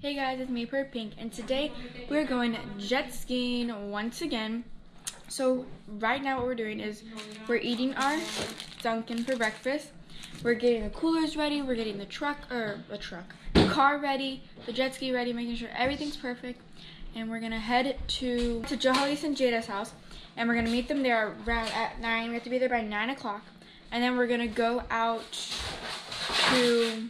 Hey guys, it's me, Perfect Pink, and today we're going jet skiing once again. So right now what we're doing is we're eating our Dunkin' for breakfast. We're getting the coolers ready, we're getting the truck, or the truck, the car ready, the jet ski ready, making sure everything's perfect. And we're gonna head to, to Johalis and Jada's house, and we're gonna meet them there around at 9. We have to be there by 9 o'clock. And then we're gonna go out to,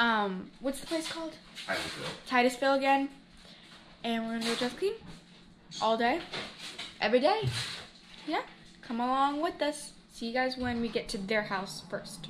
um, what's the place called? Titusville Titusville again. And we're gonna go jet Clean all day, every day. Yeah, come along with us. See you guys when we get to their house first.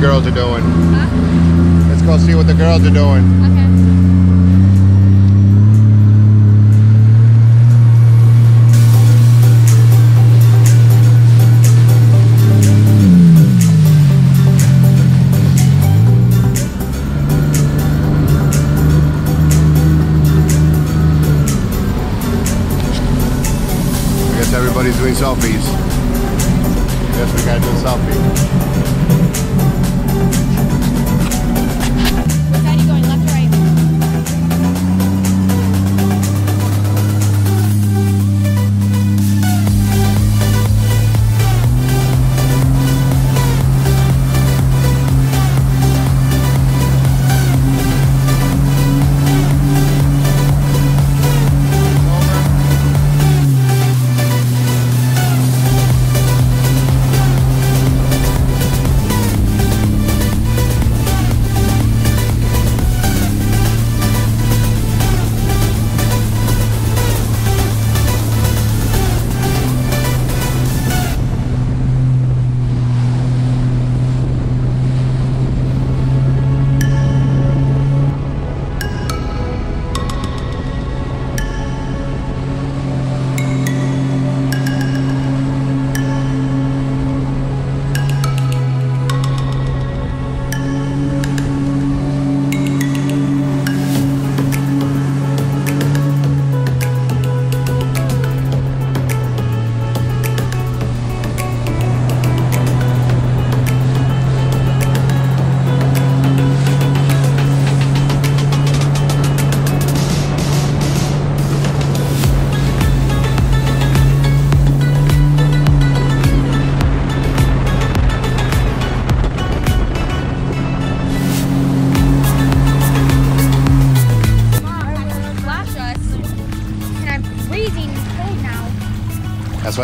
girls are doing. Huh? Let's go see what the girls are doing. Okay. everybody's doing selfies. Guess we gotta do a selfie.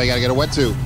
You gotta get a wet wetsuit.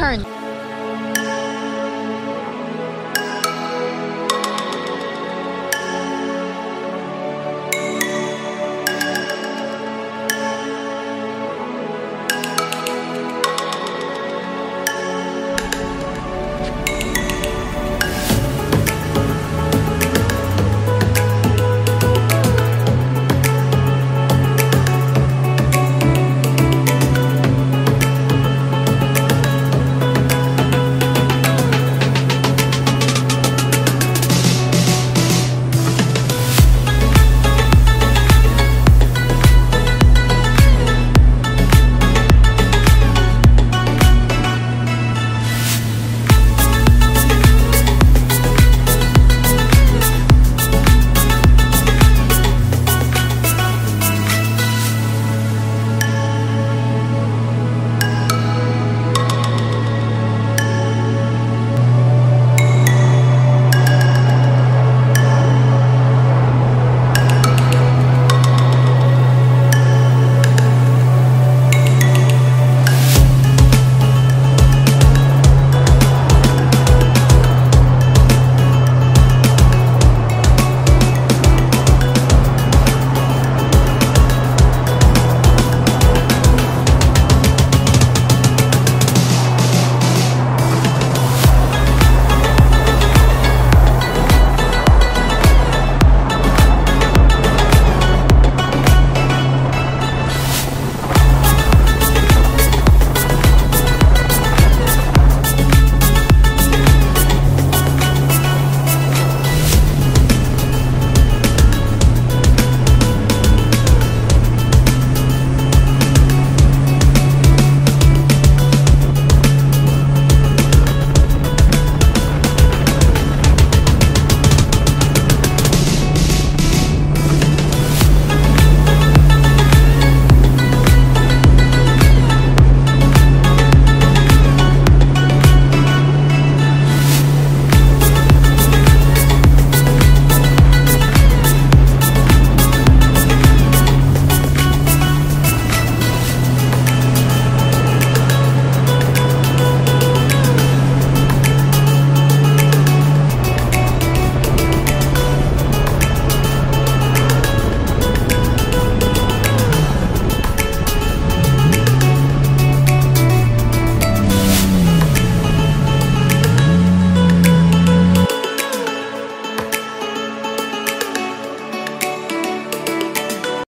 I